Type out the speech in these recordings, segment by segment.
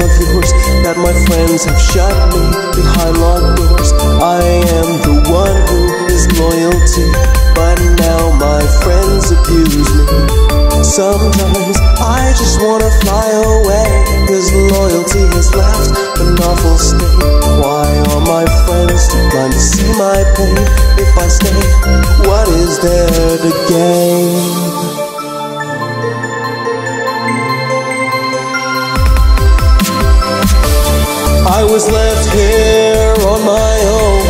of yours that my friends have shut me behind locked doors. I am the one who is loyalty, but now my friends abuse me. Sometimes I just wanna fly away, cause loyalty has left an awful state. Why are my friends blind to see my pain? If I stay, what is there to gain? Was left here on my own.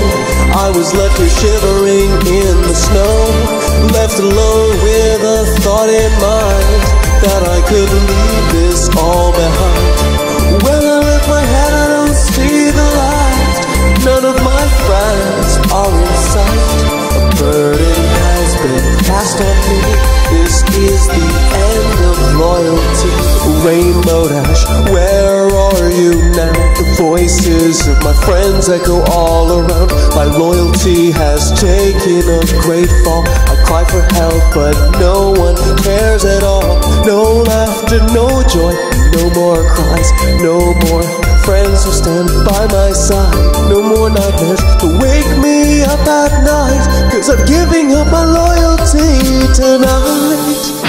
I was left here shivering in the snow. Left alone with a thought in mind that I could leave this all behind. When I lift my head, I don't see the light. None of my friends are in sight. A burden has been cast on me. This is the end of loyalty. Rainbow Dash, where are you now? Voices of my friends echo all around. My loyalty has taken a great fall. I cry for help, but no one cares at all. No laughter, no joy, no more cries, no more friends who stand by my side. No more nightmares to wake me up at night. Cause I'm giving up my loyalty tonight.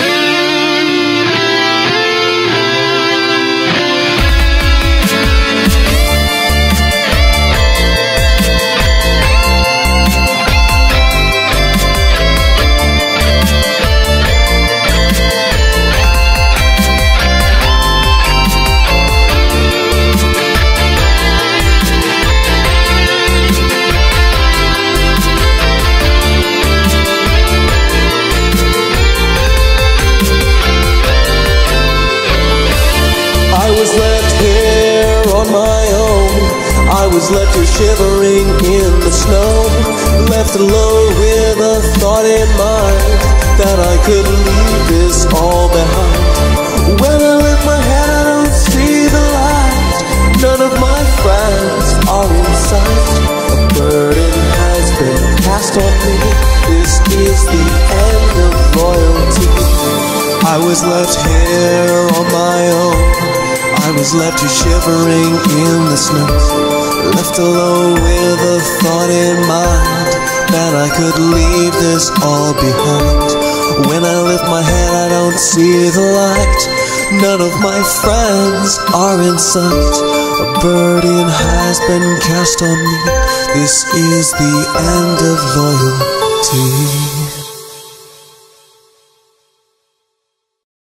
Was left here shivering in the snow. Left alone with a thought in mind that I could leave this all behind. When I lift my head, I don't see the light. None of my friends are in sight. A burden has been cast on me. This is the end of loyalty. I was left here on my own. I was left here shivering in the snow. Left alone with a thought in mind that I could leave this all behind. When I lift my head, I don't see the light. None of my friends are in sight. A burden has been cast on me. This is the end of